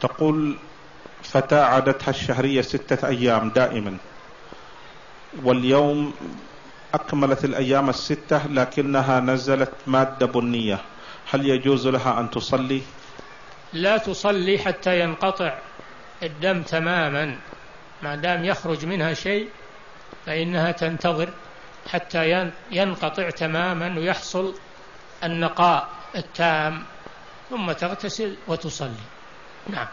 تقول فتاة عادتها الشهرية ستة أيام دائما واليوم أكملت الأيام الستة لكنها نزلت مادة بنية هل يجوز لها أن تصلي؟ لا تصلي حتى ينقطع الدم تماما ما دام يخرج منها شيء فإنها تنتظر حتى ينقطع تماما ويحصل النقاء التام ثم تغتسل وتصلي نعم.